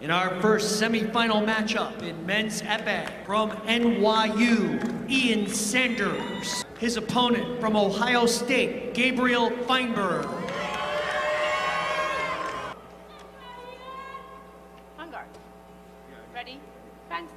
In our first semifinal matchup in men's epee from NYU, Ian Sanders. His opponent from Ohio State, Gabriel Feinberg. Ready? Fence.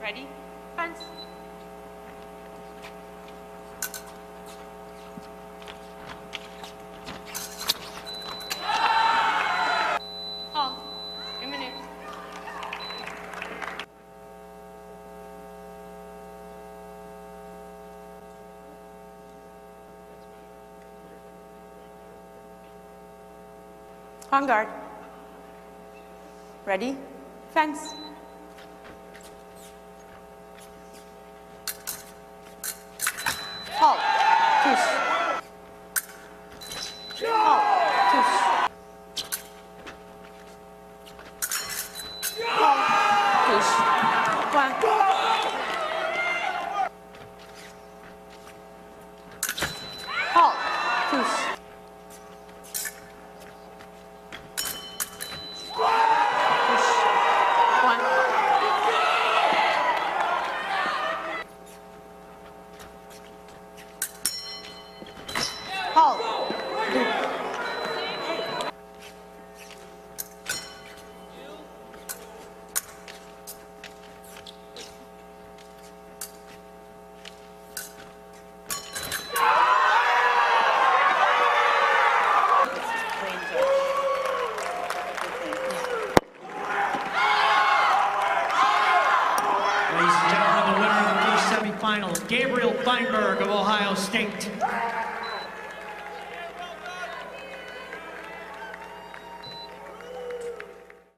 Ready? Fence. On guard. Ready? Fence. Halt. Halt. Touche. Point. Halt. Ladies and gentlemen, the winner of the first Gabriel Feinberg of Ohio State.